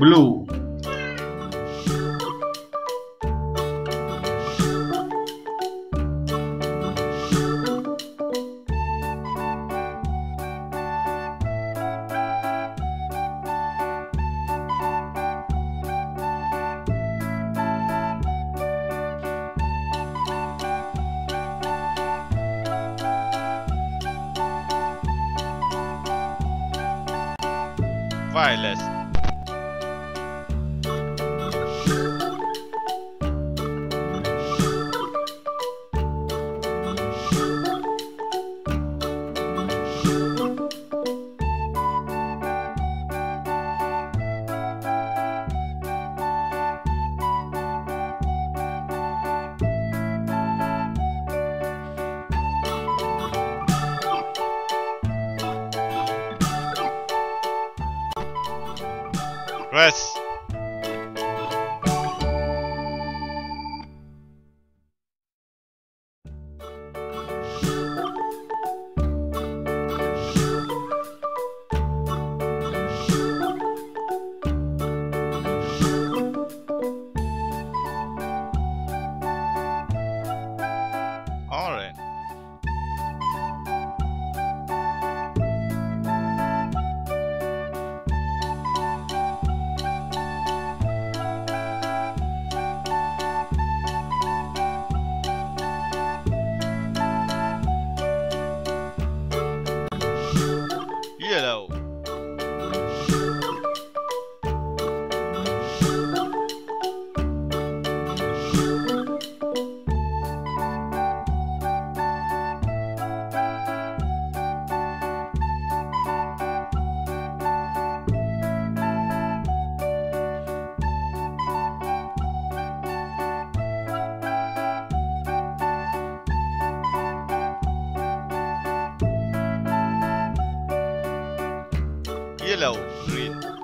blue Violet. Red. Yellow. Green.